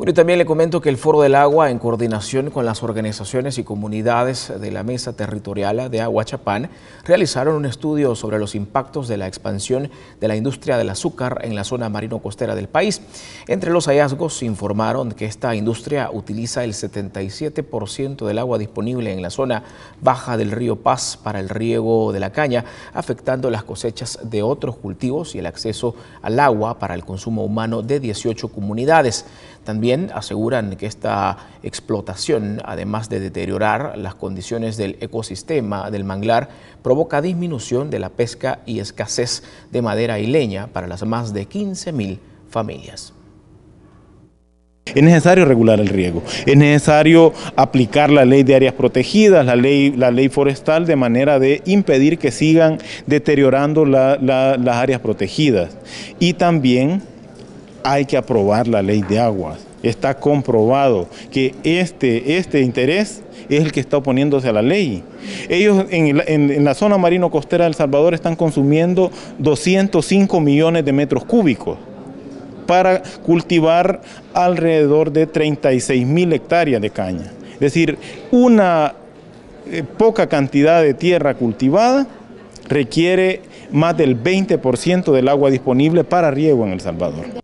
Bueno, y también le comento que el Foro del Agua, en coordinación con las organizaciones y comunidades de la Mesa Territorial de Agua Chapán, realizaron un estudio sobre los impactos de la expansión de la industria del azúcar en la zona marino-costera del país. Entre los hallazgos informaron que esta industria utiliza el 77% del agua disponible en la zona baja del río Paz para el riego de la caña, afectando las cosechas de otros cultivos y el acceso al agua para el consumo humano de 18 comunidades. También aseguran que esta explotación, además de deteriorar las condiciones del ecosistema del manglar, provoca disminución de la pesca y escasez de madera y leña para las más de 15 mil familias. Es necesario regular el riego, es necesario aplicar la ley de áreas protegidas, la ley, la ley forestal, de manera de impedir que sigan deteriorando las áreas protegidas. Y también hay que aprobar la ley de aguas. Está comprobado que este, este interés es el que está oponiéndose a la ley. Ellos en, la zona marino costera de El Salvador están consumiendo 205 millones de metros cúbicos para cultivar alrededor de 36 mil hectáreas de caña. Es decir, una eh, poca cantidad de tierra cultivada requiere más del 20% del agua disponible para riego en El Salvador.